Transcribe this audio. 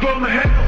from the head.